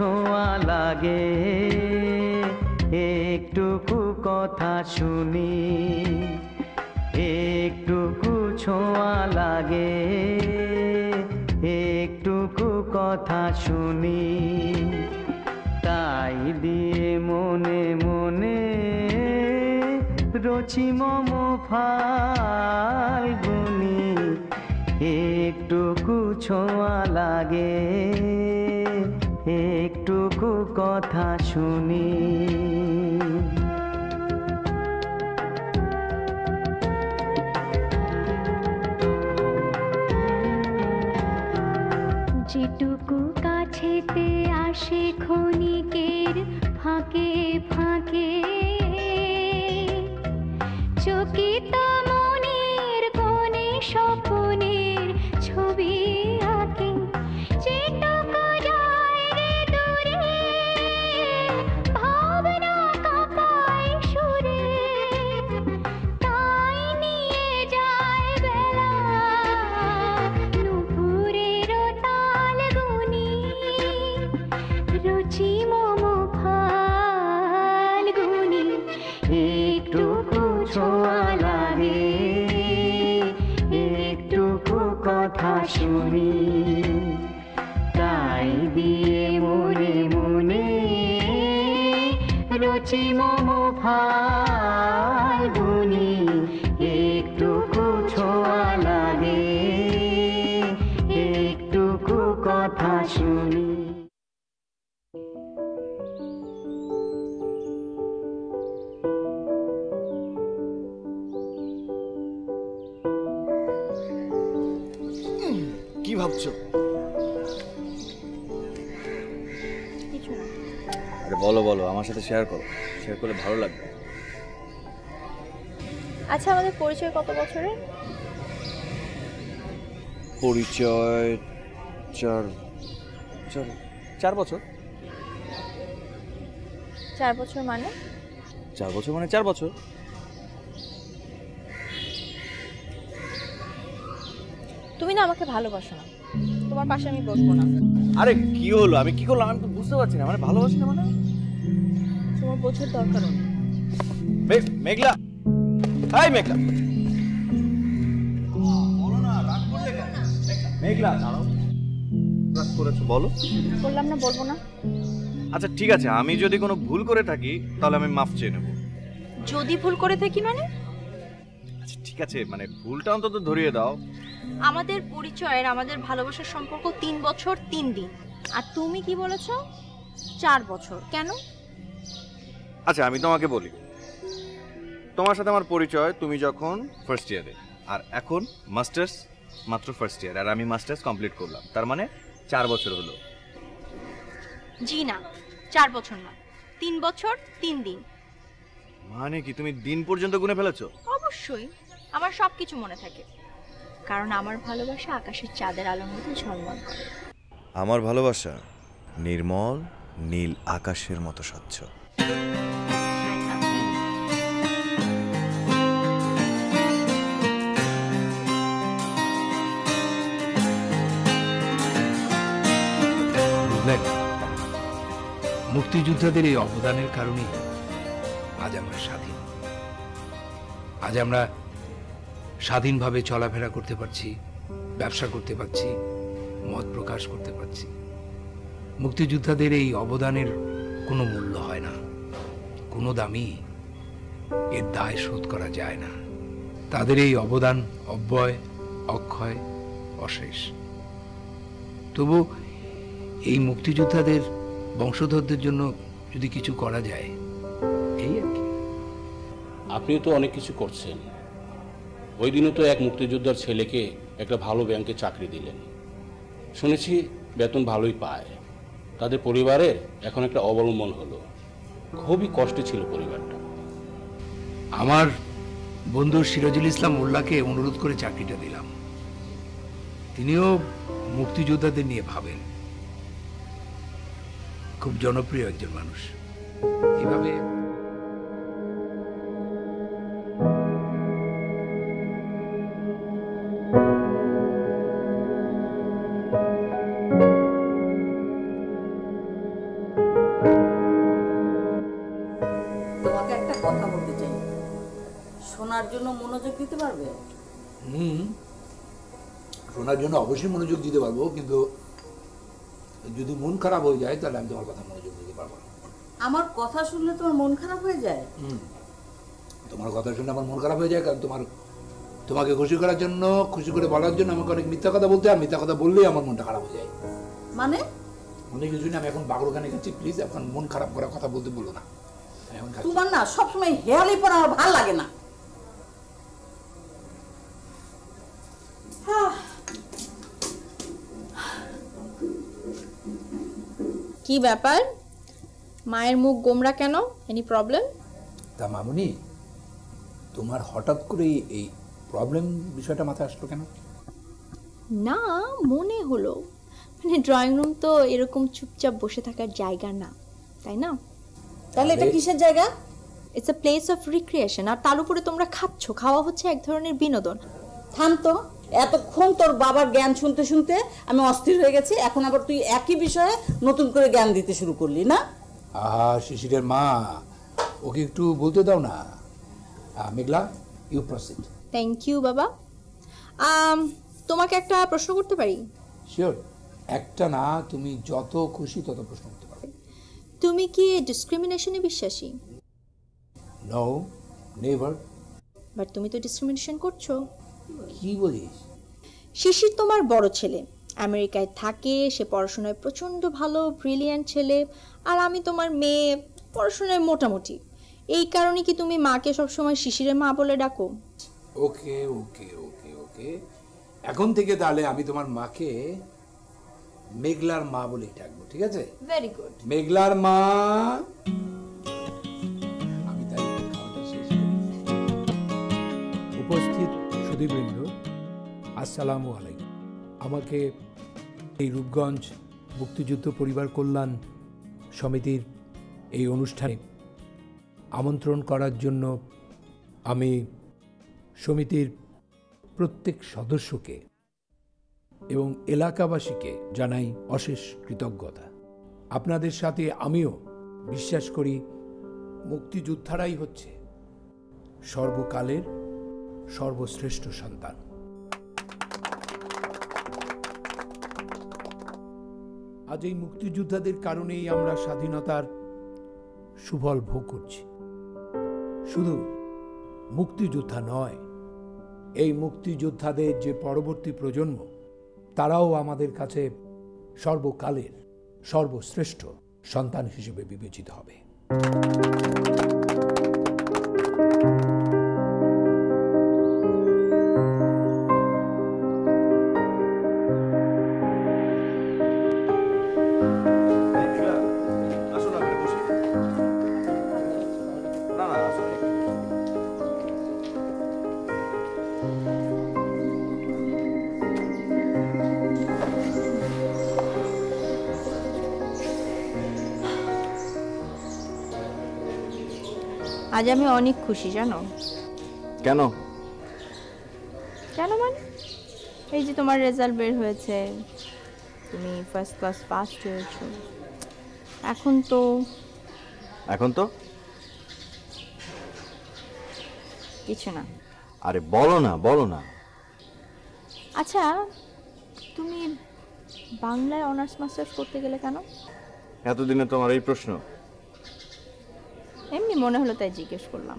ছোঁয়া লাগে। একটুকু কথা শুনি, একটুকু ছোঁয়া লাগে। একটুকু কথা শুনি, তাই দিয়ে মনে মনে রচি মম ফাল্গুনি একটুকু ছোঁয়া লাগে একটুকু কথা শুনি। যেটুকু কাছেতে আসে ক্ষণিকের ফাঁকে ফাঁকে চকিত মনের কোণে স্বপ্নের ছবি বলো আমার সাথে শেয়ার করো। শেয়ার করলে ভালো লাগবে। আচ্ছা আমাদের পরিচয় কত বছরের? পরিচয় চার চার চার বছর। চার বছর মানে? চার বছর মানে চার বছর। তুমি না আমাকে ভালোবাসো না। তোমার পাশে আমি বসবো না। আরে কি হলো? আমি কি করলাম? আমি তো বুঝতে পারছি না। মানে ভালোবাসি না মানে? তোমার বোঝার দরকার নেই। মেঘলা। হাই মেঘলা। বলো না রাগ করলে কেন মেঘলা দাঁড়াও। রাগ করেছ বলো। বললাম না বলব না। আচ্ছা ঠিক আছে আমি যদি কোনো ভুল করে থাকি তাহলে আমি মাফ চেয়ে নেব। যদি ভুল করে থাকি মানে? আচ্ছা ঠিক আছে মানে ভুলটা অন্তত ধরিয়ে দাও। আমাদের পরিচয়ের আমাদের ভালোবাসার সম্পর্ক তিন বছর তিন দিন। আর তুমি কি বলেছ? চার বছর। কেন? আচ্ছা আমি তোমাকে বলি। তোমার সাথে আমার পরিচয় তুমি যখন ফার্স্ট ইয়ারে আর এখন মাস্টার্স মাত্র ফার্স্ট ইয়ার আর আমি মাস্টার্স কমপ্লিট করলাম। তার মানে চার বছর হলো। জি না চার বছর না। তিন বছর তিন দিন। মানে কি তুমি দিন পর্যন্ত গুনে ফেলেছো? অবশ্যই। আমার সব কিছু মনে থাকে। কারণ আমার ভালোবাসা আকাশের চাঁদের আলোর মতো ঝলমল করে। আমার ভালোবাসা নির্মল নীল আকাশের মতো স্বচ্ছ। মুক্তিযোদ্ধাদের এই অবদানের কারণে আজ আমরা স্বাধীন। আজ আমরা স্বাধীনভাবে চলাফেরা করতে পারছি, ব্যবসা করতে পারছি, মত প্রকাশ করতে পারছি। মুক্তিযোদ্ধাদের এই অবদানের কোনো মূল্য হয় না। কোনো দামই এর দায় শোধ করা যায় না। তাদের এই অবদান, অব্যয়, অক্ষয়, অশেষ। তবু এই মুক্তিযোদ্ধাদের, বংশধরদের জন্য যদি কিছু করা যায়, এই আর কি। আপনিও তো অনেক কিছু করছেন। ওই দিনও তো এক মুক্তিযোদ্ধার ছেলেকে একটা ভালো ব্যাংকে চাকরি দিলেন। শুনেছি বেতন ভালোই পায়। তাদের পরিবারের এখন একটা অবলম্বন হলো। খুবই কষ্ট ছিল পরিবারটা। আমার বন্ধু সিরাজুল ইসলাম মোল্লাকে অনুরোধ করে চাকরিটা দিলাম। তিনিও মুক্তিযোদ্ধাদের নিয়ে ভাবেন। খুব জনপ্রিয় একজন মানুষ। এভাবে হবে হুম। শোনার জন্য অবশ্যই মনোযোগ দিতে পারব কিন্তু যদি মন খারাপ হয়ে যায় তাহলে আমি তোমার কথা মনোযোগ দিতে পারব না। আমার কথা শুনলে তোমার মন খারাপ হয়ে যায়? তোমার কথা শুনে আমার মন খারাপ হয়ে যায় কারণ তোমার তোমাকে খুশি করার জন্য খুশি করে বলার জন্য আমাকে অনেক মিথ্যা কথা বলতে আর মিথ্যা কথা বললেই আমার মনটা খারাপ হয়ে যায়। মানে? অনেক কিছু আমি এখন বাগড়খানে গেছি প্লিজ এখন মন খারাপ করার কথা বলতে বলো না। তোমার না সবসময় হেয়ালি পর আমার ভালো লাগে না। কি ব্যাপার? মায়ের মুখ গোমরা কেন? এনি প্রবলেম তা মামুনি তোমার হঠাৎ করেই এই প্রবলেম বিষয়টা মাথায় আসলো কেন? না মনে হলো। মানে ড্রয়িং রুম তো এরকম চুপচাপ বসে থাকার জায়গা না তাই না? তাহলে এটা কিসের জায়গা? It's a place of recreation আর তার উপরে তোমরা খাচ্ছ খাওয়া হচ্ছে এক ধরনের বিনোদন। থাম তো। এতক্ষণ তোর বাবার জ্ঞান শুনতে শুনতে আমি অস্থির হয়ে গেছি এখন আবার তুই একই বিষয়ে নতুন করে জ্ঞান দিতে শুরু করলি না? আহা শিশিরের মা ওকে একটু বলতে দাও না। Meghla you proceed thank you বাবা। তোমাকে একটা প্রশ্ন করতে পারি? শিওর একটা না তুমি যত খুশি তত প্রশ্ন করতে পারো। তুমি কি ডিসক্রিমিনেশনে বিশ্বাসী? নো নেভার বাট তুমি তো ডিসক্রিমিনেশন করছ। কি বলিস? শিশির তোমার বড় ছেলে। আমেরিকায় থাকে সে পড়াশোনায় প্রচণ্ড ভালো ব্রিলিয়ান্ট ছেলে আর আমি তোমার মেয়ে পড়াশোনায় মোটামুটি। এই কারণে কি তুমি মাকে সবসময় শিশিরের মা বলে ডাকো? ওকে ওকে ওকে ওকে। এখন থেকে তাহলে আমি তোমার মাকে মেঘলার মা বলেই ডাকবো ঠিক আছে? ভেরি গুড মেঘলার মা সুধীবৃন্দ আসসালামু আলাইকুম। আমাকে এই রূপগঞ্জ মুক্তিযুদ্ধ পরিবার কল্যাণ সমিতির এই অনুষ্ঠানে আমন্ত্রণ করার জন্য আমি সমিতির প্রত্যেক সদস্যকে এবং এলাকাবাসীকে জানাই অশেষ কৃতজ্ঞতা। আপনাদের সাথে আমিও বিশ্বাস করি মুক্তিযোদ্ধারাই হচ্ছে সর্বকালের সর্বশ্রেষ্ঠ সন্তান। আজ এই মুক্তিযোদ্ধাদের কারণেই আমরা স্বাধীনতার সুফল ভোগ করছি। শুধু মুক্তিযোদ্ধা নয়, এই মুক্তিযোদ্ধাদের যে পরবর্তী প্রজন্ম, তারাও আমাদের কাছে সর্বকালের সর্বশ্রেষ্ঠ সন্তান হিসেবে বিবেচিত হবে। আজ আমি অনেক খুশি জানো। কেন? কেন মানে? এই যে তোমার রেজাল্ট বের হয়েছে তুমি ফার্স্ট ক্লাস পাস হয়েছো। এখন তো এখন তো? কিছু না। আরে বলো না বলো না। আচ্ছা তুমি বাংলায় অনার্স মাস্টার্স করতে গেলে কেন? এতদিনে তোমার এই প্রশ্ন। এমনি মনে হলো তাই জিজ্ঞেস করলাম।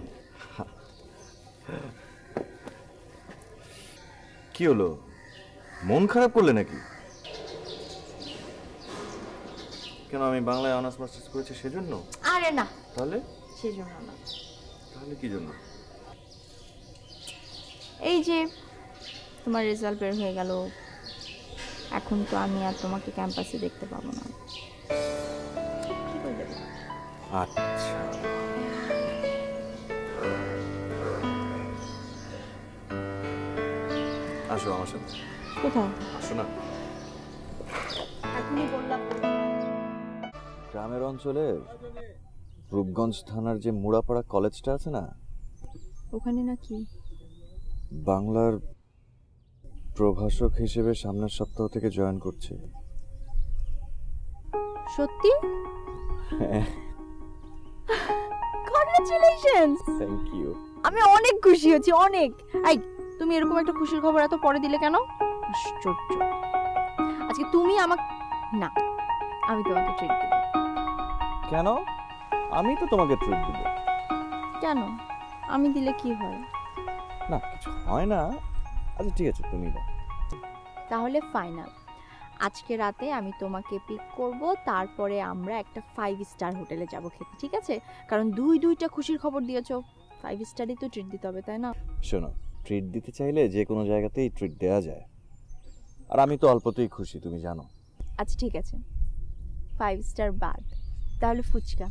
কি হলো? মন খারাপ করলে নাকি? কেন আমি বাংলায় অনার্স মাস্টার্স করেছি সেজন্য? আরে না। তাহলে? সেজন্য না। তাহলে কি জন্য? এই যে তোমার রেজাল্ট বের হয়ে গেল এখন তো আমি আর তোমাকে ক্যাম্পাসে দেখতে পাবো না। আচ্ছা। আসো আমার সাথে। কোথায়? আসো না। এখনই বললাম। গ্রামের অঞ্চলে রূপগঞ্জ থানার যে মুড়াপাড়া কলেজটা আছে না ওখানে নাকি? বাংলার প্রভাষক হিসেবে সামনের সপ্তাহ থেকে জয়েন করছে। সত্যি? কংগ্রাচুলেশনস থ্যাংক ইউ আমি অনেক খুশি হচ্ছি অনেক। এই তুমি এরকম একটা খুশির খবর এত পরে দিলে কেন? আশ্চর্য। আজকে তুমি আমাকে না আমি তোমাকে ট্রিট দেবো। কেন? আমি তো তোমাকে ট্রিট দেবো। কেন? আমি দিলে কি হয়? না কিছু হয় না। আচ্ছা ঠিক আছে তুমি দাও। তাহলে ফাইনাল আজকে রাতে আমি তোমাকে পিক করব তারপরে আমরা একটা ফাইভ স্টার হোটেলে যাব খেতে ঠিক আছে? কারণ দুই দুইটা খুশির খবর দিয়েছ। ফাইভ স্টারই তো ট্রিট দিতে হবে তাই না? শোনো ট্রিট দিতে চাইলে যে কোনো জায়গাতেই ট্রিট দেওয়া যায়। আর আমি তো অল্পতেই খুশি তুমি জানো। আচ্ছা ঠিক আছে। ফাইভ স্টার বাদ। তাহলে ফুচকা।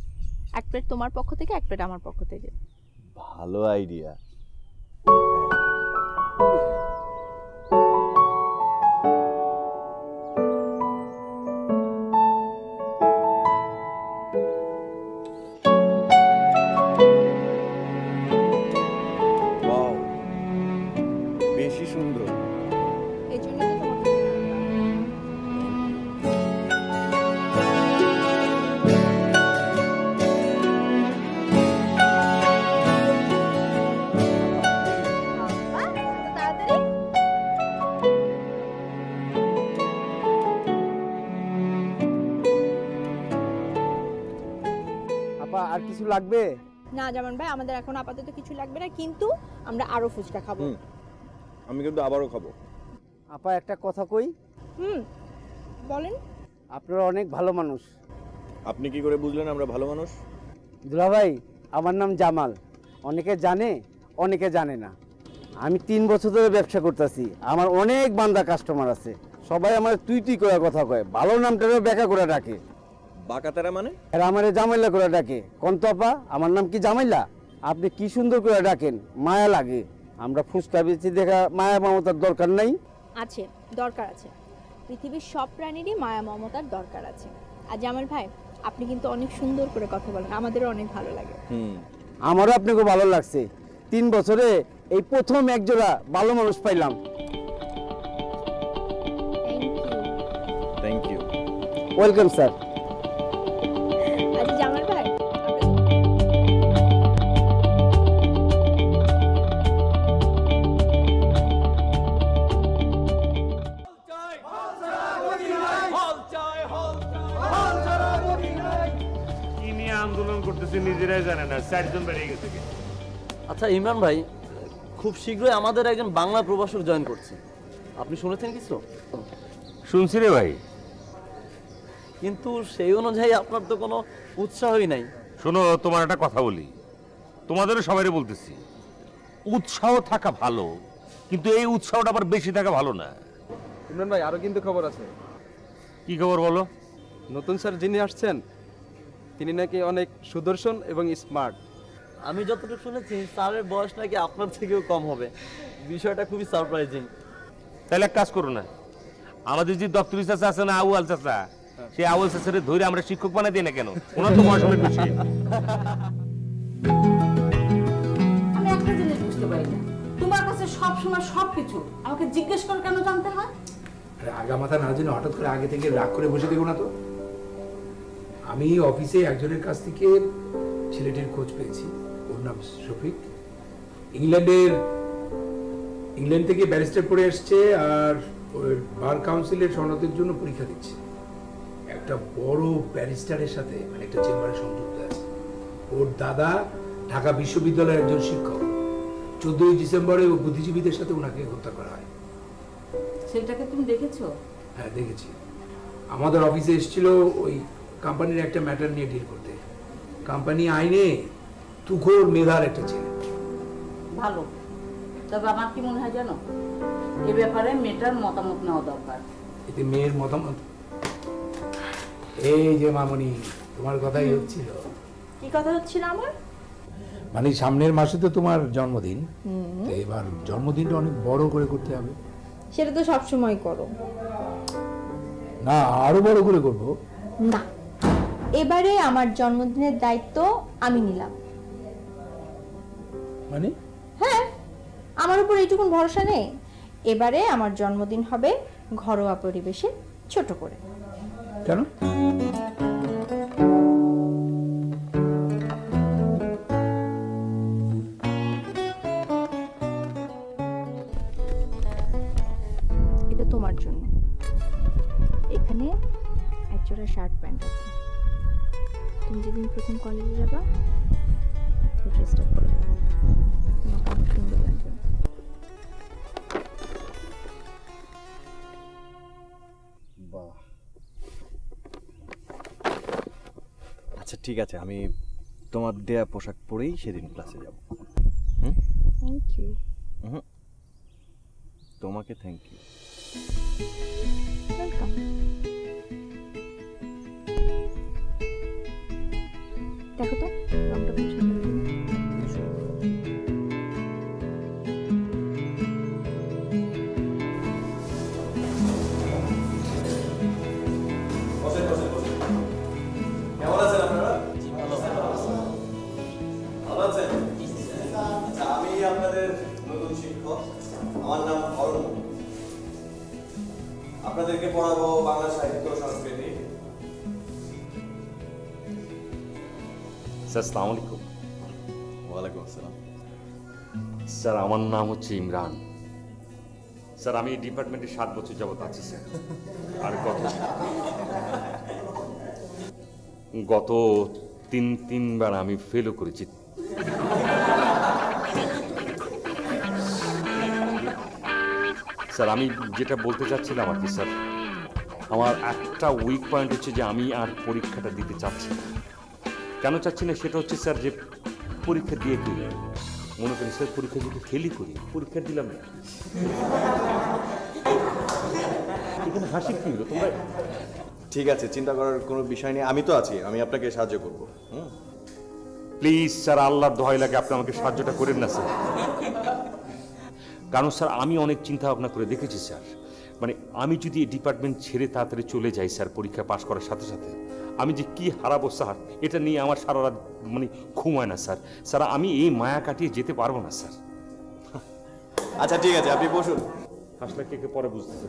এক প্লেট তোমার পক্ষ থেকে এক প্লেট আমার পক্ষ থেকে। ভালো আইডিয়া কিছু লাগবে? না জামান ভাই আমাদের এখন আপাতত কিছু লাগবে না কিন্তু আমরা আরও ফুচকা খাব। আমি কিন্তু আবারও খাব। আপা একটা কথা কই? হুম বলেন। আপনারা অনেক ভালো মানুষ। আপনি কি করে বুঝলেন আমরা ভালো মানুষ? দুলাভাই আমার নাম জামাল। অনেকে জানে অনেকে জানে না। আমি তিন বছর ধরে ব্যবসা করতেছি। আমার অনেক বান্দা কাস্টমার আছে। সবাই আমার তুই তুই করে কথা কয়। ভালো নামটারও ব্যাখ্যা করে ডাকে। বাকাতারা মানে? আর আমার জামাইলা করে ডাকে। কন্ত আপা আমার নাম কি জামাইলা? আপনি কি সুন্দর করে ডাকেন? মায়া লাগে। আমরা ফুচকা বেশি দেখা মায়া মমতার দরকার নাই। আছে দরকার আছে। পৃথিবীর সব প্রাণীরই মায়া মমতার দরকার আছে। আর জামাল ভাই আপনি কিন্তু অনেক সুন্দর করে কথা বলেন। আমাদেরও অনেক ভালো লাগে। হুম। আমারও আপনাকে ভালো লাগছে। তিন বছরে এই প্রথম একজোড়া ভালো মানুষ পাইলাম। থ্যাংক ইউ ওয়েলকাম স্যার নিজেরাই জানে না চারজন বেরিয়ে গেছে। আচ্ছা ইমরান ভাই খুব শীঘ্রই আমাদের একজন বাংলা প্রবাসক জয়েন করছে। আপনি শুনেছেন কিছু? শুনছি রে ভাই। কিন্তু সেই অনুযায়ী আপনার তো কোনো উৎসাহই নাই। শোনো তোমার একটা কথা বলি। তোমাদেরও সবাই বলতেছি উৎসাহ থাকা ভালো কিন্তু এই উৎসাহটা আবার বেশি থাকা ভালো না। ইমরান ভাই আরও কিন্তু খবর আছে। কি খবর বলো? নতুন স্যার যিনি আসছেন তিনি নাকি অনেক সুদর্শন এবং স্মার্ট আমি যতটুকু শুনেছি স্যারের বয়স নাকি আপনার থেকেও কম হবে। বিষয়টা খুবই সারপ্রাইজিং তাহলে এক কাজ করো না। আমাদের যে দপ্তরি চাচা আছে না আউয়াল চাচা সেই আউয়াল চাচারে ধরে আমরা শিক্ষক বানাই দিই না কেন? ওনার তো বয়স অনেক বেশি। আমি একটা জিনিস বুঝতে পারি না। তোমার কাছে সব সময় সব কিছু আমাকে জিজ্ঞেস করে কেন জানতে হয়? আরে আগা মাথা না জেনে হঠাৎ করে আগে থেকে রাগ করে বসে দেবো না তো। আমি অফিসে একজনের কাছ থেকে ছেলেটির খোঁজ পেয়েছি। ওর নাম শফিক। ইংল্যান্ডের ইংল্যান্ড থেকে ব্যারিস্টার পড়ে এসছে আর বার কাউন্সিলের সনদের জন্য পরীক্ষা দিচ্ছে। একটা বড় ব্যারিস্টারের সাথে মানে একটা চেম্বারে সংযুক্ত আছে। ওর দাদা ঢাকা বিশ্ববিদ্যালয়ের একজন শিক্ষক। চোদ্দই ডিসেম্বরে ও বুদ্ধিজীবীদের সাথে ওনাকে হত্যা করা হয়। সেটাকে তুমি দেখেছ? হ্যাঁ দেখেছি। আমাদের অফিসে এসেছিল ওই কোম্পানির একটা ম্যাটার নিয়ে ডিল করতে। কোম্পানি আইনে তুখোর মেধার একটা ছেলে। ভালো। তবে আমার কি মনে হয় জানো? এ ব্যাপারে মেয়েটার মতামত নেওয়া দরকার। এতে মেয়ের মতামত? এই যে মামনি তোমার কথাই হচ্ছিল। কি কথা হচ্ছিল আমার? মানে সামনের মাসে তো তোমার জন্মদিন। তো এবার জন্মদিনটা অনেক বড় করে করতে হবে। সেটা তো সব সময় করো। না আরও বড় করে করব। না। এবারে আমার জন্মদিনের দায়িত্ব আমি নিলাম। মানে? হ্যাঁ আমার উপর এইটুকুন ভরসা নেই। এবারে আমার জন্মদিন হবে ঘরোয়া পরিবেশে ছোট করে। কেন? তোমার জন্য। এখানে একজোড়া শার্ট প্যান্ট আছে। তুমি যেদিন প্রথম কলেজে যাবা ড্রেসটা পরে তোমাকে অনেক সুন্দর লাগবে। বাহ। আচ্ছা ঠিক আছে আমি তোমার দেয়া পোশাক পরেই সেদিন ক্লাসে যাব। থ্যাংক ইউ তোমাকে থ্যাংক ইউ ওয়েলকাম দেখো তো রংটা ভালো আছেন? আচ্ছা, আমি আপনাদের নতুন শিক্ষক। আমার নাম আপনাদেরকে পড়াবো স্যার সালাম আলাইকুম ওয়ালাইকুম আসসালাম। স্যার আমার নাম হচ্ছে ইমরান। স্যার আমি এই ডিপার্টমেন্টে সাত বছর যাবত আছি স্যার আর গত গত তিন তিনবার আমি ফেলও করেছি। স্যার আমি যেটা বলতে চাচ্ছিলাম আর কি স্যার আমার একটা উইক পয়েন্ট হচ্ছে যে আমি আর পরীক্ষাটা দিতে চাচ্ছি না। কেন চাচ্ছি না সেটা হচ্ছে স্যার যে পরীক্ষা দিয়ে কি মনে করি স্যার পরীক্ষা যদি ফেলই করি। পরীক্ষা দিলাম না। এখানে হাসি কি হলো তোমরা? ঠিক আছে চিন্তা করার কোনো বিষয় নেই। আমি তো আছি আমি আপনাকে সাহায্য করব। হুম? প্লিজ স্যার আল্লাহর দোহাই লাগে আপনি আমাকে সাহায্যটা করেন না স্যার। কারণ স্যার আমি অনেক চিন্তা ভাবনা করে দেখেছি স্যার। মানে আমি যদি এই ডিপার্টমেন্ট ছেড়ে তাড়াতাড়ি চলে যাই স্যার পরীক্ষা পাশ করার সাথে সাথে আমি যে কি হারাবো স্যার এটা নিয়ে আমার সারা রাত মানে ঘুমায় না স্যার। স্যার আমি এই মায়া কাটিয়ে যেতে পারব না স্যার। আচ্ছা ঠিক আছে আপনি বসুন। হাসলে কে কে পরে বুঝতেছি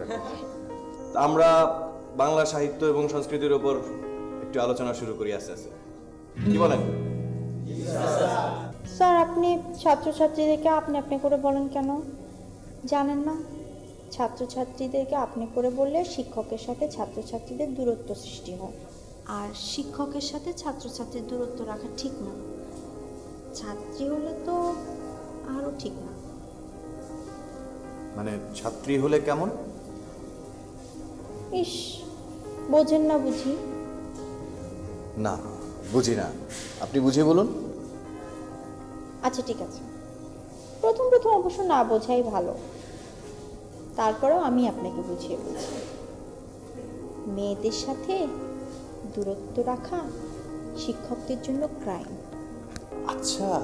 আমরা বাংলা সাহিত্য এবং সংস্কৃতির উপর একটু আলোচনা শুরু করি আস্তে আস্তে। কি বলেন? স্যার আপনি ছাত্রছাত্রীদেরকে আপনি আপনি করে বলেন কেন? জানেন না? ছাত্রছাত্রীদেরকে আপনি করে বললে শিক্ষকের সাথে ছাত্রছাত্রীদের দূরত্ব সৃষ্টি হয়। আর শিক্ষকের সাথে ছাত্রছাত্রীর দূরত্ব রাখা ঠিক না। ছাত্রী হলে তো আরও ঠিক না। মানে ছাত্রী হলে কেমন? ইস বোঝেন না বুঝি। না বুঝি না। আপনি বুঝিয়ে বলুন। আচ্ছা ঠিক আছে। প্রথম প্রথম অবশ্য না বোঝাই ভালো। তারপরেও আমি আপনাকে বুঝিয়ে বলছি। মেয়েদের সাথে দূরত্ব রাখা শিক্ষকদের জন্য ক্রাইম আচ্ছা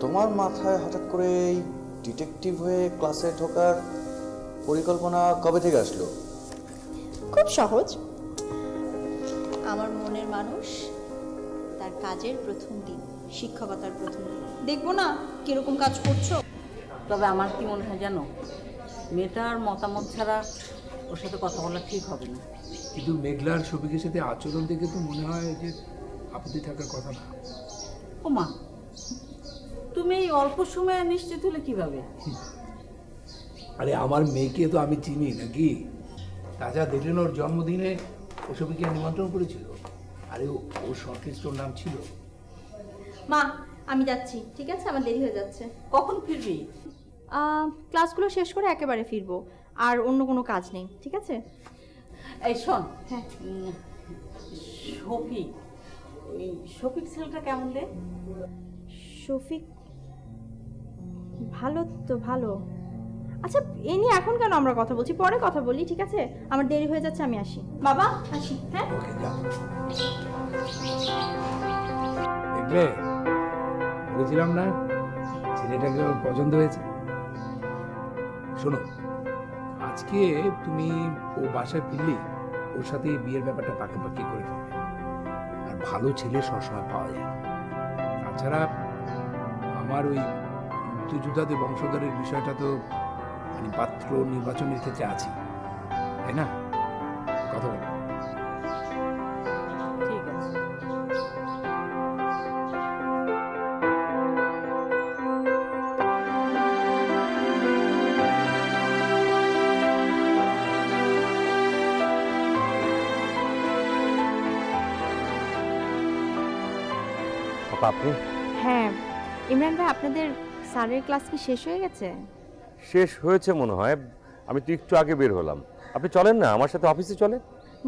তোমার মাথায় হঠাৎ করে এই ডিটেকটিভ হয়ে ক্লাসে ঢোকার পরিকল্পনা কবে থেকে আসলো? খুব সহজ। আমার মনের মানুষ তার কাজের প্রথম দিন শিক্ষকতার প্রথম দিন। দেখব না কীরকম কাজ করছ। তবে আমার কি মনে হয় জানো? মেয়েটার মতামত ছাড়া ওর সাথে কথা বলা ঠিক হবে না। কিন্তু মেঘলার শফিকের সাথে আচরণ দেখে তো মনে হয় যে আপত্তি থাকার কথা না। ও মা তুমি এই অল্প সময়ে নিশ্চিত হলে কীভাবে? আরে আমার মেয়েকে তো আমি চিনি নাকি? তাছাড়া দেখলেন ওর জন্মদিনে ও শফিকে নিমন্ত্রণ করেছিল। আরে ও- ওর শর্টলিস্ট নাম ছিল। মা আমি যাচ্ছি ঠিক আছে? আমার দেরি হয়ে যাচ্ছে। কখন ফিরবি? ক্লাসগুলো শেষ করে একেবারে ফিরবো আর অন্য কোনো কাজ নেই ঠিক আছে? এই শোন। হ্যাঁ। শফিক ওই শফিক ছেলেটা কেমন রে? শফিক ভালো তো ভালো। আচ্ছা এ নিয়ে এখন কেন আমরা কথা বলছি? পরে কথা বলি ঠিক আছে? আমার দেরি হয়ে যাচ্ছে আমি আসি। বাবা আসি হ্যাঁ? দেখলে? বলেছিলাম না ছেলেটাকে পছন্দ হয়েছে। শোনো আজকে তুমি ও বাসায় ফিরলে ওর সাথে বিয়ের ব্যাপারটা পাকাপাকি করে ফেলবে। আর ভালো ছেলে সবসময় পাওয়া যায়। তাছাড়া আমার ওই মুক্তিযোদ্ধাদের বংশধরের বিষয়টা তো মানে পাত্র নির্বাচনের ক্ষেত্রে আছে, তাই না? আপনি হ্যাঁ ইমরান ভাই আপনাদের স্যারের ক্লাস কি শেষ হয়ে গেছে? শেষ হয়েছে মনে হয়। আমি তো একটু আগে বের হলাম। আপনি চলেন না? আমার সাথে অফিসে চলেন।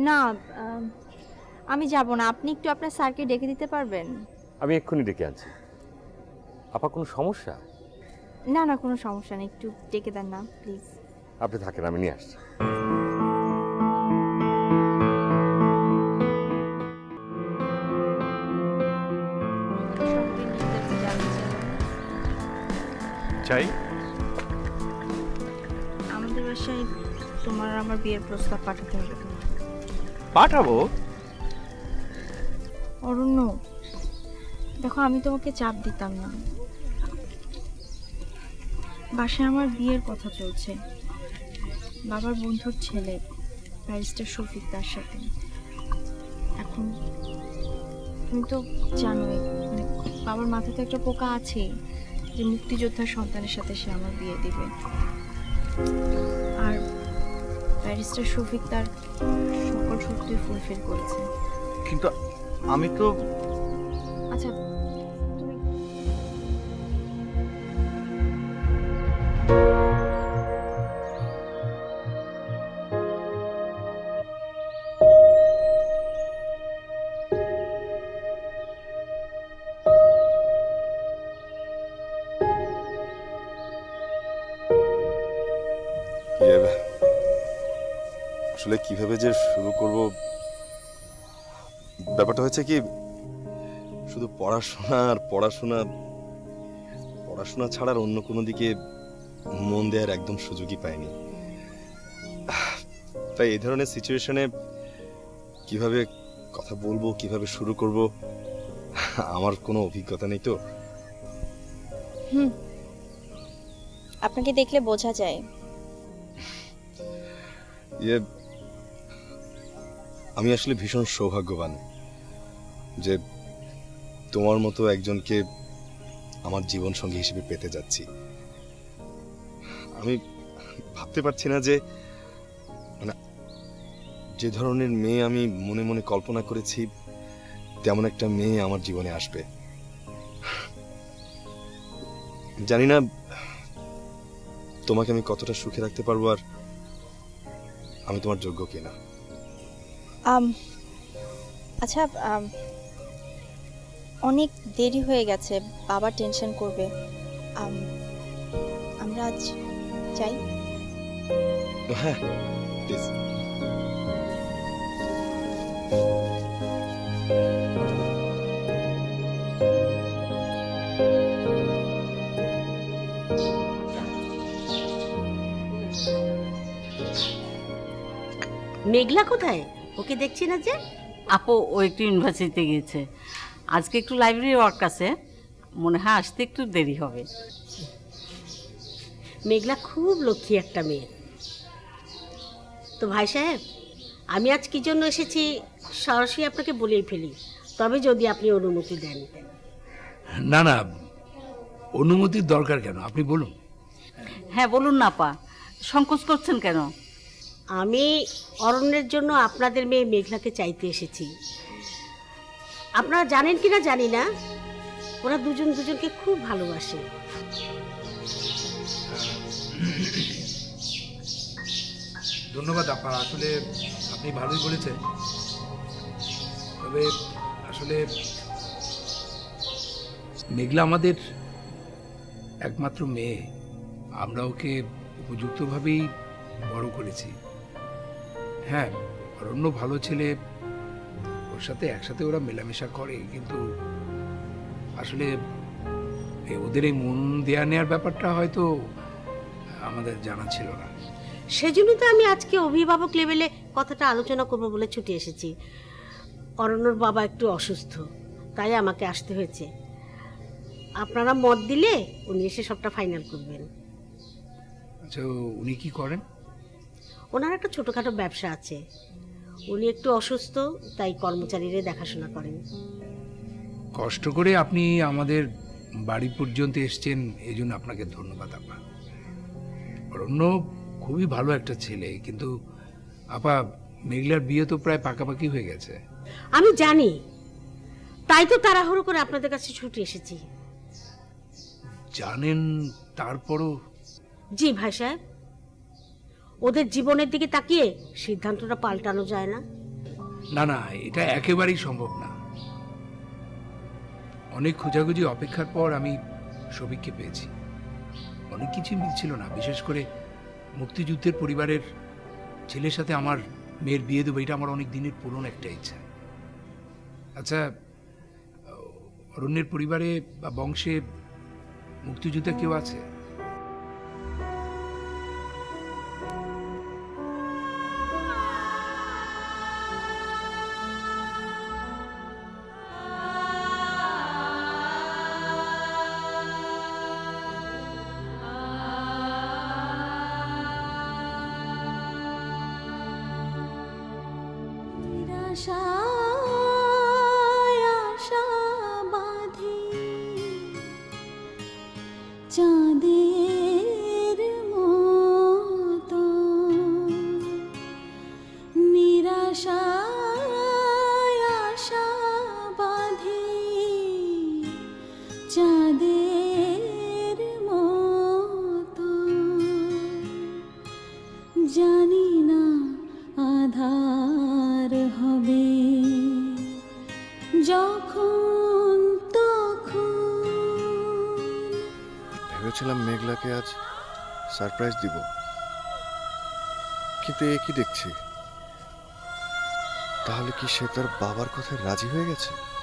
না আমি যাব না। আপনি একটু আপনার স্যারকে ডেকে দিতে পারবেন? আমি এক্ষুনি ডেকে আনছি। আপা কোনো সমস্যা? না না কোনো সমস্যা নেই। একটু ডেকে দেন না প্লিজ। আপনি থাকেন আমি নিয়ে আসছি। চাই আমাদের বাসায় তোমার আমার বিয়ের প্রস্তাব পাঠাতে হবে পাঠাবো? অরণ্য দেখো আমি তোমাকে চাপ দিতাম না। বাসায় আমার বিয়ের কথা চলছে। বাবার বন্ধুর ছেলে ব্যারিস্টার শফিক তার সাথে। এখন তুমি তো জানোই মানে বাবার মাথাতে একটা পোকা আছে যে মুক্তিযোদ্ধার সন্তানের সাথে সে আমার বিয়ে দেবে। আর ব্যারিস্টার শফিক তার সকল শক্তি ফুলফিল করেছে। কিন্তু আমি তো আচ্ছা হচ্ছে কি? শুধু পড়াশোনা আর পড়াশোনা পড়াশোনা ছাড়ার অন্য কোনো দিকে মন দেওয়ার একদম সুযোগই পাইনি। তাই এই ধরনের সিচুয়েশনে কীভাবে কথা বলব কীভাবে শুরু করব আমার কোনো অভিজ্ঞতা নেই তো। হুম। আপনাকে দেখলে বোঝা যায়। ইয়ে আমি আসলে ভীষণ সৌভাগ্যবান। যে তোমার মতো একজনকে আমার জীবন সঙ্গী হিসেবে পেতে যাচ্ছি। আমি ভাবতে পারছি না যে মানে যে ধরনের মেয়ে আমি মনে মনে কল্পনা করেছি, তেমন একটা মেয়ে আমার জীবনে আসবে। জানি না তোমাকে আমি কতটা সুখে রাখতে পারব আর আমি তোমার যোগ্য কিনা। আচ্ছা অনেক দেরি হয়ে গেছে বাবা টেনশন করবে। আম, আমরা আজ যাই। হ্যাঁ প্লিজ মেঘলা কোথায়? ওকে দেখছি না যে? আপু ও একটু ইউনিভার্সিটিতে গিয়েছে আজকে একটু লাইব্রেরি ওয়ার্ক আছে। মনে হয় আসতে একটু দেরি হবে। মেঘলা খুব লক্ষ্মী একটা মেয়ে। তো ভাই সাহেব আমি আজ কি জন্য এসেছি সরাসরি আপনাকে বলেই ফেলি। তবে যদি আপনি অনুমতি দেন। না না অনুমতির দরকার কেন? আপনি বলুন। হ্যাঁ বলুন না পা সংকোচ করছেন কেন? আমি অরণ্যের জন্য আপনাদের মেয়ে মেঘলাকে চাইতে এসেছি। আপনারা জানেন কি না জানি না, ওরা দুজন দুজনকে খুব ভালোবাসে। ধন্যবাদ আপা, আসলে আপনি ভালোই বলেছেন। তবে আসলে মেঘলা আমাদের একমাত্র মেয়ে। আমরা ওকে উপযুক্তভাবেই বড় করেছি। হ্যাঁ অরণ্য ভালো ছেলে সাথে একসাথে ওরা মেলামেশা করে কিন্তু আসলে ওদের এই মন দেয়া নেওয়ার ব্যাপারটা হয়তো আমাদের জানা ছিল না। সেজন্য তো আমি আজকে অভিভাবক লেভেলে কথাটা আলোচনা করব বলে ছুটে এসেছি। অরণ্যর বাবা একটু অসুস্থ তাই আমাকে আসতে হয়েছে। আপনারা মত দিলে উনি এসে সবটা ফাইনাল করবেন। আচ্ছা উনি কি করেন? ওনার একটা ছোটোখাটো ব্যবসা আছে। উনি একটু অসুস্থ তাই কর্মচারীরা দেখাশোনা করেন। কষ্ট করে আপনি আমাদের বাড়ি পর্যন্ত এসছেন এই জন্য আপনাকে ধন্যবাদ আপা। অরণ্য খুবই ভালো একটা ছেলে কিন্তু আপা মেঘলার বিয়ে তো প্রায় পাকাপাকি হয়ে গেছে। আমি জানি। তাই তো তাড়াহুড়ো করে আপনাদের কাছে ছুটে এসেছি। জানেন তারপরও? জি ভাই সাহেব। ওদের জীবনের দিকে তাকিয়ে সিদ্ধান্তটা পাল্টানো যায় না। না না, এটা একেবারেই সম্ভব না। অনেক খোঁজাখুঁজি অপেক্ষার পর আমি সবিককে পেয়েছি। অনেক কিছুই মিলছিল না, বিশেষ করে মুক্তিযুদ্ধের পরিবারের ছেলের সাথে আমার মেয়ের বিয়ে দেবো, এটা আমার অনেক দিনের পুরনো একটা ইচ্ছা। আচ্ছা অরণ্যের পরিবারে বা বংশে মুক্তিযোদ্ধা কেউ আছে? চাঁদের মতো। জানি না আধার হবে। যখন তখন ভেবেছিলাম মেঘলাকে আজ সারপ্রাইজ দিব। কিন্তু এ দেখছি? তাহলে কি সে তার বাবার কথায় রাজি হয়ে গেছে?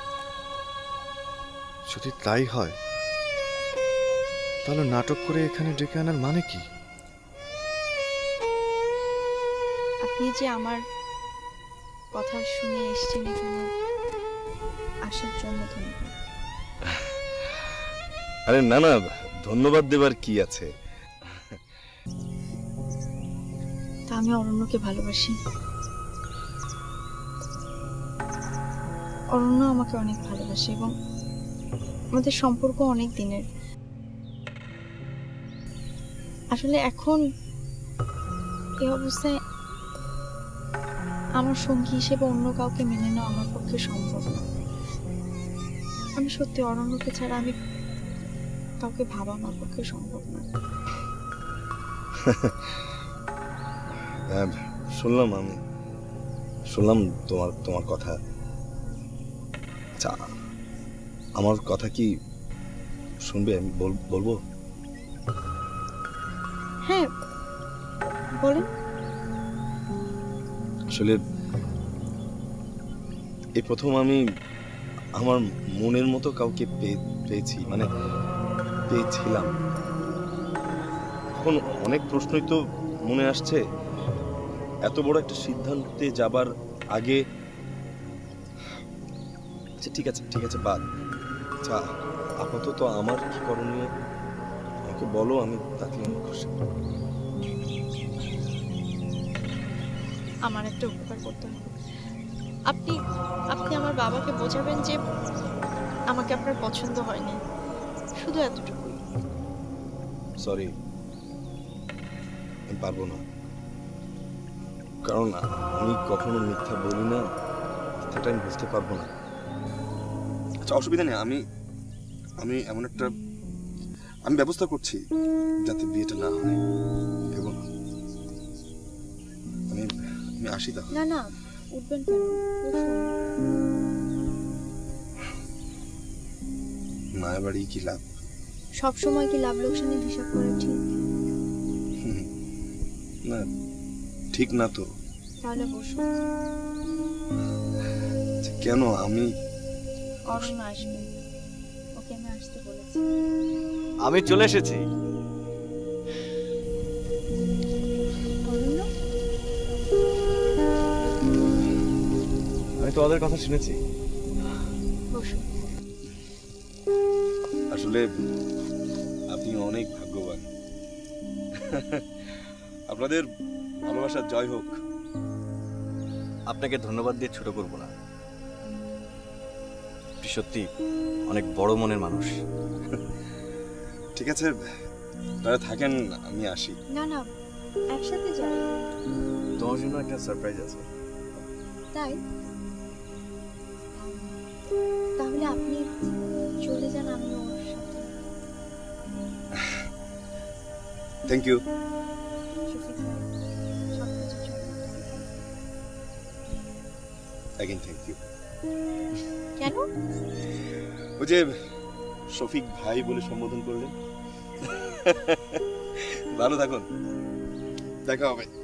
যদি তাই হয় তাহলে নাটক করে এখানে ডেকে আনার মানে কি? আপনি যে আমার কথা শুনে এসেছেন এখানে আসার জন্য ধন্যবাদ। আরে না না ধন্যবাদ দেবার কি আছে? তা আমি অরণ্যকে ভালোবাসি। অরণ্য আমাকে অনেক ভালোবাসে এবং আমাদের সম্পর্ক অনেক দিনের। আসলে এখন এই অবস্থায় আমার সঙ্গী হিসেবে অন্য কাউকে মেনে নেওয়া আমার পক্ষে সম্ভব না। আমি সত্যি অরণ্যকে ছাড়া আমি কাউকে ভাবা আমার পক্ষে সম্ভব না। হ্যাঁ, শুনলাম আমি। শুনলাম তোমার তোমার কথা। আচ্ছা আমার কথা কি শুনবে? আমি বল- বলব? হ্যাঁ বলেন। আসলে এই প্রথম আমি আমার মনের মতো কাউকে পেয়ে- পেয়েছি মানে পেয়েছিলাম। এখন অনেক প্রশ্নই তো মনে আসছে। এত বড় একটা সিদ্ধান্তে যাবার আগে আচ্ছা ঠিক আছে ঠিক আছে বাদ। আচ্ছা আপাতত আমার কি করণীয়? আমাকে বলো আমি তাতে আমি খুশি। আমার একটা উপকার করতে হবে। আপনি আপনি আমার বাবাকে বোঝাবেন যে আমাকে আপনার পছন্দ হয়নি। শুধু এতটুকু সরি আমি পারব না। কারণ আমি কখনো মিথ্যা বলি না মিথ্যাটা আমি বুঝতে পারব না। আচ্ছা অসুবিধা নেই। আমি আমি এমন একটা আমি ব্যবস্থা করছি যাতে বিয়েটা না হয়। ভেবো আমি আমি আসি তাহলে। না না উঠবেন কেন? মায়ের বাড়ি কি লাভ? সব সময় কি লাভ লোকসানের হিসাব করা ঠিক না ঠিক না তো। তাহলে বসুন। কেন আমি অরণ্য আসবে? ওকে আমি আসতে বলেছি। আমি চলে এসেছি। আমি তো ওদের কথা শুনেছি। আসলে আপনি অনেক ভাগ্যবান। আপনাদের ভালোবাসার জয় হোক। আপনাকে ধন্যবাদ দিয়ে ছোট করব না। সত্যি অনেক বড় মনের মানুষ। ঠিক আছে তারা থাকেন আমি আসি। না না একসাথে যাই। তোমার জন্য একটা সারপ্রাইজ আছে। তাই? তাহলে আপনি চলে যান আমি ওর সাথে। থ্যাংক ইউ শফিক ভাই সব কেন? ওই যে শফিক ভাই বলে সম্বোধন করলেন। ভালো থাকুন। দেখা হবে।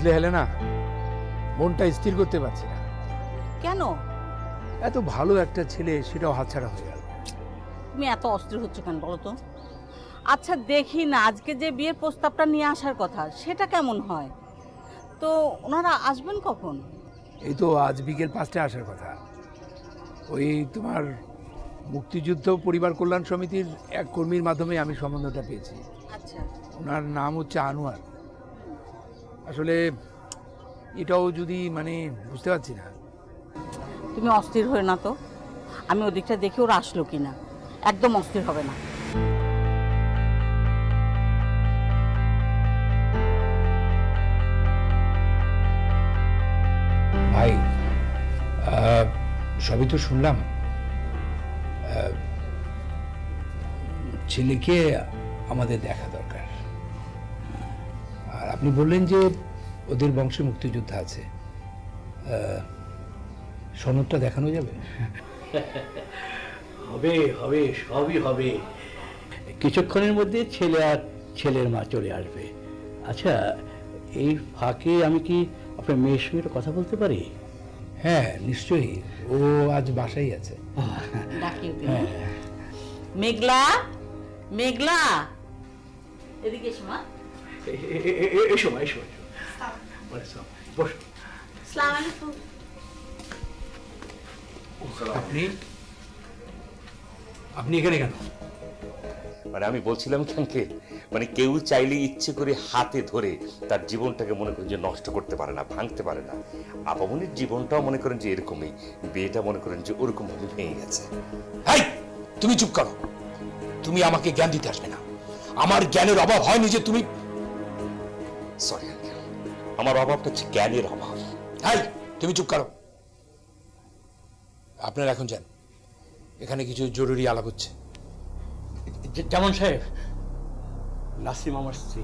বুঝলে হেলে না মনটা স্থির করতে পারছি না। কেন? এত ভালো একটা ছেলে সেটাও হাতছাড়া হয়ে গেল। তুমি এত অস্থির হচ্ছ কেন বলো তো? আচ্ছা দেখি না আজকে যে বিয়ের প্রস্তাবটা নিয়ে আসার কথা সেটা কেমন হয়? তো ওনারা আসবেন কখন? এই তো আজ বিকেল পাঁচটায় আসার কথা। ওই তোমার মুক্তিযুদ্ধ পরিবার কল্যাণ সমিতির এক কর্মীর মাধ্যমে আমি সম্বন্ধটা পেয়েছি। আচ্ছা। ওনার নাম হচ্ছে আনোয়ার। আসলে এটাও যদি মানে বুঝতে পারছি না। তুমি অস্থির হয়ে না তো। আমি ওদিকটা দেখে ওরা আসলো কিনা। একদম অস্থির হবে না। ভাই আহ, সবই তো শুনলাম। ছেলেকে আমাদের দেখা আপনি বললেন যে ওদের বংশে মুক্তিযোদ্ধা আছে। সনদটা দেখানো যাবে? হবে হবে সবই হবে। কিছুক্ষণের মধ্যে ছেলে আর ছেলের মা চলে আসবে। আচ্ছা এই ফাঁকে আমি কি আপনার মেয়ের সঙ্গে কথা বলতে পারি? হ্যাঁ নিশ্চয়ই। ও আজ বাসায় আছে। হ্যাঁ। মেঘলা মেঘলা। এদিকে এ- এসো মা, এসো এসো। বসো, বসো। আসসালামু। আলাইকুম আপনি? আপনি এখানে কেন? মানে আমি বলছিলাম কেনকে মানে কেউ চাইলে ইচ্ছে করে হাতে ধরে তার জীবনটাকে মনে করেন যে নষ্ট করতে পারে না ভাঙতে পারে না। আপামনির জীবনটাও মনে করেন যে এরকমই বিয়েটা মনে করেন যে ওরকম ভাবে ভেঙে গেছে। এই তুমি চুপ করো। তুমি আমাকে জ্ঞান দিতে আসবে না। আমার জ্ঞানের অভাব হয়নি যে তুমি সরি আমার অভাবটা হচ্ছে জ্ঞানের অভাব। এই, তুমি চুপ করো। আপনারা এখন যান। এখানে কিছু জরুরি আলাপ হচ্ছে। যেমন সাহেব, নাসিম আমার স্ত্রী।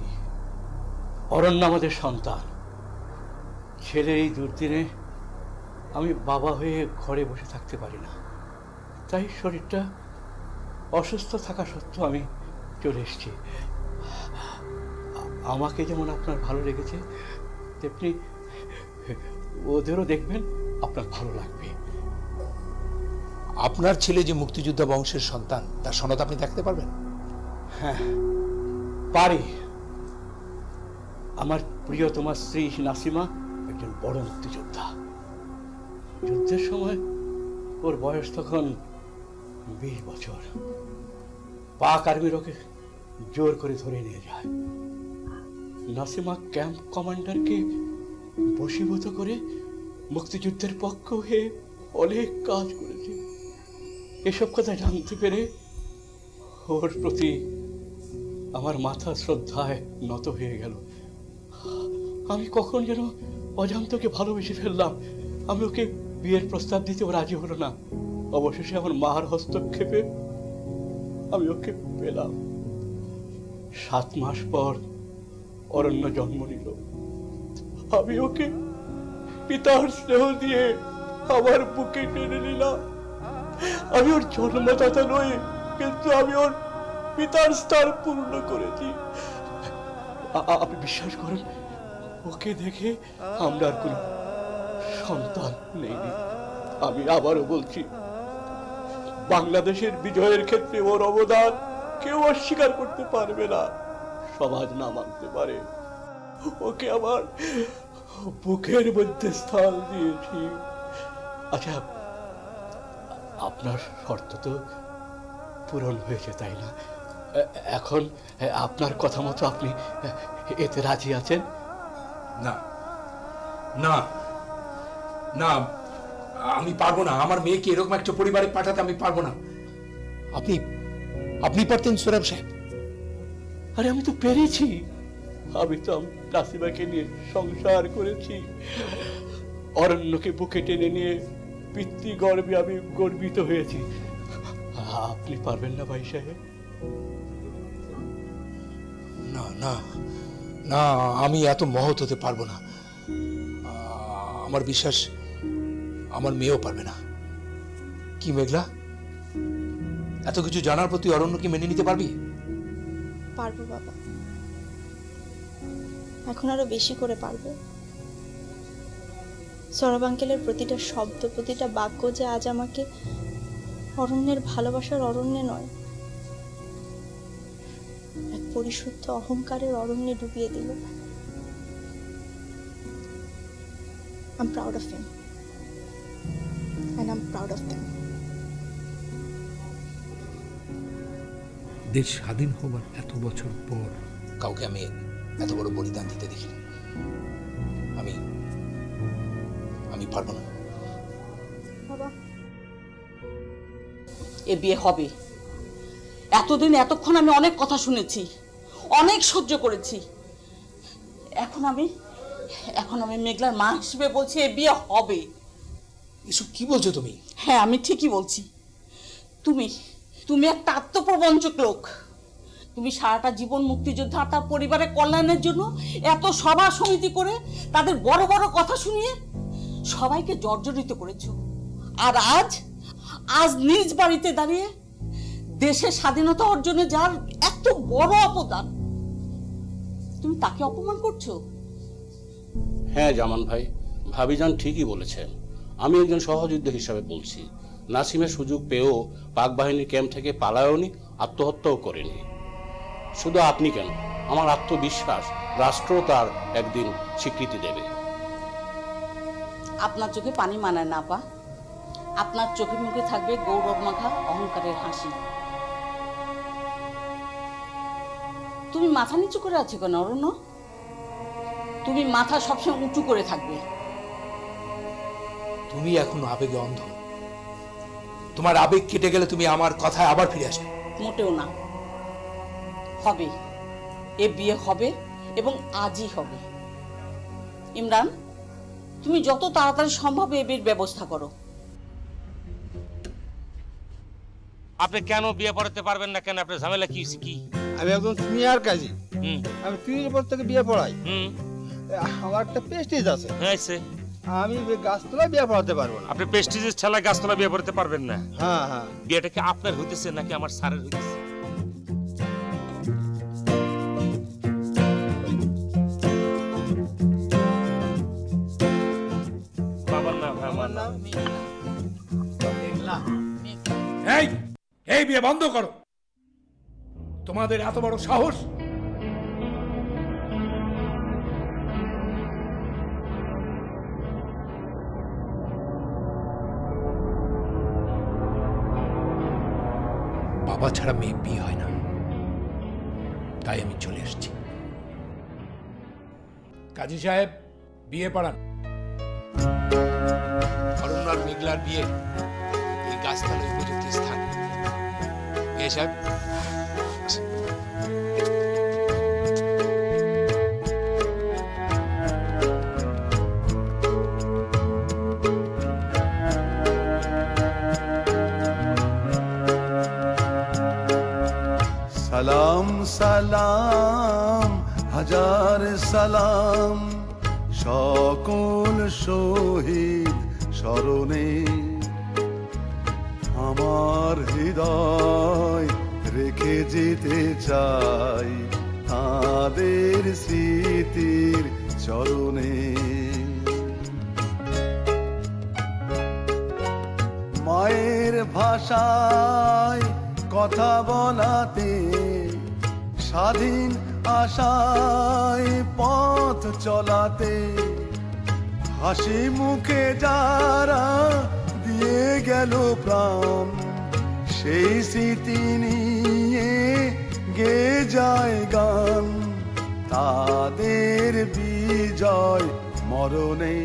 অরণ্য আমাদের সন্তান। ছেলের এই দুর্দিনে আমি বাবা হয়ে ঘরে বসে থাকতে পারি না। তাই শরীরটা অসুস্থ থাকা সত্ত্বেও আমি চলে এসেছি। আমাকে যেমন আপনার ভালো লেগেছে তেমনি ওদেরও দেখবেন আপনার ভালো লাগবে। আপনার ছেলে যে মুক্তিযোদ্ধা বংশের সন্তান তার সনদ আপনি দেখতে পারবেন? হ্যাঁ পারি। আমার প্রিয় তোমার স্ত্রী নাসিমা একজন বড় মুক্তিযোদ্ধা। যুদ্ধের সময় ওর বয়স তখন বিশ বছর। পাক আর্মির ওকে জোর করে ধরে নিয়ে যায়। নাসিমা ক্যাম্প কমান্ডারকে বশীভূত করে মুক্তিযুদ্ধের পক্ষ হয়ে অনেক কাজ করেছে। এসব কথা জানতে পেরে ওর প্রতি আমার মাথা শ্রদ্ধায় নত হয়ে গেল। আমি কখন যেন অজান্তকে ভালোবেসে ফেললাম। আমি ওকে বিয়ের প্রস্তাব দিতেও রাজি হলো না। অবশেষে আমার মার হস্তক্ষেপে আমি ওকে পেলাম। সাত মাস পর অরণ্য জন্ম নিল। আমি ওকে পিতার স্নেহ দিয়ে আমার বুকে টেনে নিলাম। আমি ওর জন্মদাতা নই, কিন্তু আমি ওর পিতার স্থান পূর্ণ করেছি। আপনি বিশ্বাস করেন, ওকে দেখে আমরা আর কোনো সন্তান নেইনি। আমি আবারও বলছি, বাংলাদেশের বিজয়ের ক্ষেত্রে ওর অবদান কেউ অস্বীকার করতে পারবে না। সমাজ না মানতে পারে। ওকে আমার বুকের মধ্যে স্থান দিয়েছি। আচ্ছা আপনার শর্ত তো পূরণ হয়েছে তাই না? এখন আপনার কথা মতো আপনি এতে রাজি আছেন? না না না আমি পারব না। আমার মেয়েকে এরকম একটা পরিবারে পাঠাতে আমি পারব না। আপনি আপনি পারতেন সোরাব সাহেব। আরে, আমি তো পেরেছি। আমি তো নাসিমাকে নিয়ে সংসার করেছি। অরণ্যকে বুকে টেনে নিয়ে পিতৃ গর্বে আমি গর্বিত হয়েছি। আপনি পারবেন না ভাই সাহেব। না না না, আমি এত মহৎ হতে পারব না। আমার বিশ্বাস, আমার মেয়েও পারবে না। কি মেঘলা? এত কিছু জানার প্রতি অরণ্য কি মেনে নিতে পারবি? পারব বাবা এখন আরও বেশি করে পারব সৌরভ আঙ্কেলের প্রতিটা শব্দ, প্রতিটা বাক্য যে আজ আমাকে অরণ্যের ভালোবাসার অরণ্যে নয়, এক পরিশুদ্ধ অহংকারের অরণ্যে ডুবিয়ে দিল I'm proud of him. And I'm proud of them. দেশ স্বাধীন হবার এত বছর পর কাউকে আমি এত বড় বলিদান দিতে দেখি আমি আমি পারব না। এ বিয়ে হবে। এতদিন এতক্ষণ আমি অনেক কথা শুনেছি অনেক সহ্য করেছি। এখন আমি এখন আমি মেঘলার মা হিসেবে বলছি এ বিয়ে হবে। এসব কি বলছো তুমি? হ্যাঁ আমি ঠিকই বলছি। তুমি তুমি একটা আত্মপ্রবঞ্চক লোক। তুমি সারাটা জীবন মুক্তিযোদ্ধা তার পরিবারের কল্যাণের জন্য এত সভা সমিতি করে তাদের বড় বড় কথা শুনিয়ে সবাইকে জর্জরিত করেছ। আর আজ আজ নিজ বাড়িতে দাঁড়িয়ে দেশের স্বাধীনতা অর্জনে যার এত বড় অবদান, তুমি তাকে অপমান করছ? হ্যাঁ জামান ভাই, ভাবিজান ঠিকই বলেছেন। আমি একজন সহযোদ্ধা হিসাবে বলছি। নাসিমের সুযোগ পেয়েও পাক বাহিনীর ক্যাম্প থেকে পালায়ওনি আত্মহত্যাও করেনি। শুধু আপনি কেন? আমার আত্মবিশ্বাস রাষ্ট্র তার একদিন স্বীকৃতি দেবে। আপনার চোখে পানি মানায় না পা আপনার চোখে মুখে থাকবে গৌরব মাখা অহংকারের হাসি। তুমি মাথা নিচু করে আছো কেন অরণ্য? তুমি মাথা সবসময় উঁচু করে থাকবে। তুমি এখন আবেগে অন্ধ। তোমার আবেগ কেটে গেলে তুমি আমার কথায় আবার ফিরে আসবে। মোটেও না। হবে। এ বিয়ে হবে এবং আজই হবে। ইমরান তুমি যত তাড়াতাড়ি সম্ভব এ বিয়ের ব্যবস্থা করো। আপনি কেন বিয়ে পড়াতে পারবেন না কেন? আপনার ঝামেলা কি কি? আমি একজন সিনিয়র কাজী। আমি তিরিশ বছর থেকে বিয়ে পড়াই। আমার একটা পেস্টিজ আছে। হ্যাঁ আমি ওই গাছতলায় বিয়ে পড়াতে পারব না। আপনি প্রেস্টিজের ছেলে গাছতলা বিয়ে পড়াতে পারবেন না। হ্যাঁ হ্যাঁ। বিয়েটা কি আপনার হইতেছে নাকি আমার স্যারের হইতেছে? বাবার নাম আমার নাম এই এই বিয়ে বন্ধ করো। তোমাদের এত বড় সাহস? বাবা ছাড়া মেয়ে বিয়ে হয় না। তাই আমি চলে এসেছি। কাজী সাহেব, বিয়ে পড়ান। অরণ্যার মেঘলার বিয়ে এই গাছতলায় উপযুক্ত স্থান। সাহেব? সালাম, হাজার সালাম। সকল শহীদ স্মরণে আমার হৃদয় রেখে যেতে চাই তাদের স্মৃতির চরণে। মায়ের ভাষায় কথা বলাতে স্বাধীন আশায় পথ চলাতে, হাসি মুখে যারা দিয়ে গেল প্রাণ, সেই স্মৃতি নিয়ে গে যায় গান। তাদের বিজয় মরণে